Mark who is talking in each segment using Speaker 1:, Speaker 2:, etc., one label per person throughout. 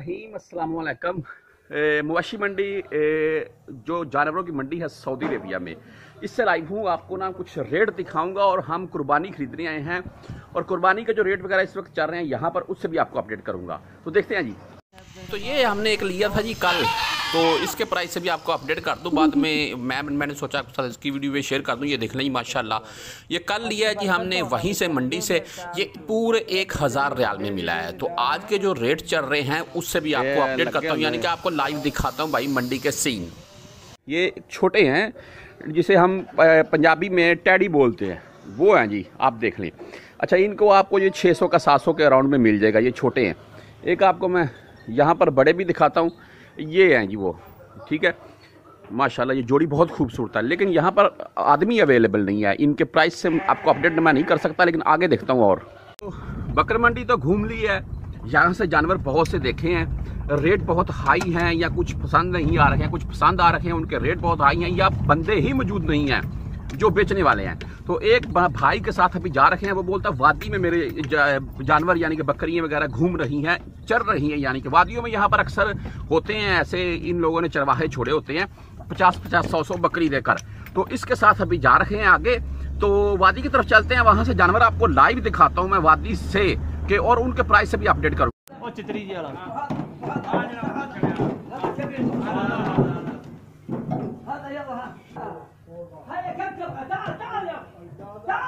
Speaker 1: रहीम अस्सलाम वालेकुम मवाशी मंडी ए, जो जानवरों की मंडी है सऊदी अरेबिया में इससे लाइव हूँ आपको ना कुछ रेट दिखाऊँगा और हम कुर्बानी खरीदने आए हैं। और कुर्बानी का जो रेट वगैरह इस वक्त चल रहे हैं यहाँ पर उससे भी आपको अपडेट करूँगा। तो देखते हैं जी। तो ये हमने एक लिया था जी कल। तो इसके प्राइस से भी आपको अपडेट कर दूँ। बाद में मैं मैंने सोचा आपके साथ इसकी वीडियो में शेयर कर दूँ। ये देख लें माशाल्लाह। ये कल लिया है जी हमने वहीं से मंडी से। ये पूरे एक हज़ार रियाल में मिला है। तो आज के जो रेट चल रहे हैं उससे भी आपको अपडेट करता हूँ। यानी कि आपको लाइव दिखाता हूँ भाई मंडी के सीन ये छोटे हैं जिसे हम पंजाबी में टैडी बोलते हैं। वो हैं जी आप देख लें। अच्छा इनको आपको ये 600 का 700 के अराउंड में मिल जाएगा। ये छोटे हैं। एक आपको मैं यहाँ पर बड़े भी दिखाता हूँ। ये हैं जी वो, ठीक है? माशाल्लाह, ये जोड़ी बहुत खूबसूरत है, लेकिन यहाँ पर आदमी अवेलेबल नहीं है। इनके प्राइस से आपको अपडेट मैं नहीं कर सकता, लेकिन आगे देखता हूँ और। तो बकर मंडी तो घूम ली है। यहाँ से जानवर बहुत से देखे हैं। रेट बहुत हाई हैं या कुछ पसंद नहीं आ रहे हैं, कुछ पसंद आ रहे हैं, उनके रेट बहुत हाई हैं या बंदे ही मौजूद नहीं हैं। जो बेचने वाले हैं तो एक भाई के साथ अभी जा रखे हैं वो बोलता है वादी में मेरे जानवर यानी कि बकरियाँ वगैरह घूम रही हैं चर रही हैं यानी कि वादियों में यहाँ पर अक्सर होते हैं ऐसे इन लोगों ने चरवाहे छोड़े होते हैं पचास पचास सौ सौ बकरी देकर तो इसके साथ अभी जा रहे हैं आगे तो वादी की तरफ़ चलते हैं वहाँ से जानवर आपको लाइव दिखाता हूँ मैं वादी से के और उनके प्राइस से भी अपडेट करूँ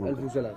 Speaker 2: 1003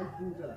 Speaker 2: 1003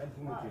Speaker 2: 1200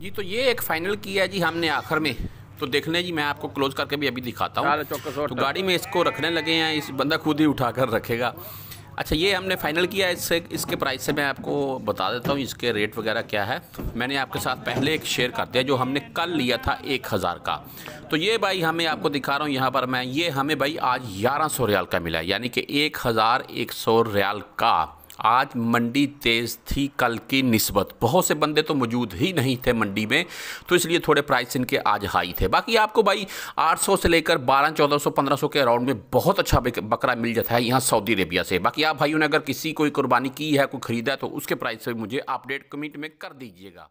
Speaker 3: जी तो ये एक फाइनल किया जी हमने आखिर में तो देख लें जी मैं आपको क्लोज करके भी अभी दिखाता हूँ। तो गाड़ी में इसको रखने लगे हैं इस बंदा खुद ही उठा कर रखेगा। अच्छा ये हमने फाइनल किया इससे इसके प्राइस से मैं आपको बता देता हूँ इसके रेट वगैरह क्या है। मैंने आपके साथ पहले एक शेयर कर दिया जो हमने कल लिया था एक हज़ार का। तो ये भाई हमें आपको दिखा रहा हूँ यहाँ पर मैं ये हमें भाई आज ग्यारह सौ रियाल का मिला यानी कि एक हज़ार एक सौ रियाल का। आज मंडी तेज़ थी कल की नस्बत। बहुत से बंदे तो मौजूद ही नहीं थे मंडी में तो इसलिए थोड़े प्राइस इनके आज हाई थे। बाकी आपको भाई 800 से लेकर 12 1400 1500 के अराउंड में बहुत अच्छा बकरा मिल जाता है यहाँ सऊदी अरेबिया से। बाकी आप भाइयों ने अगर किसी कोई कुर्बानी की है, कोई ख़रीदा है तो उसके प्राइस से मुझे अपडेट कमेंट में कर दीजिएगा।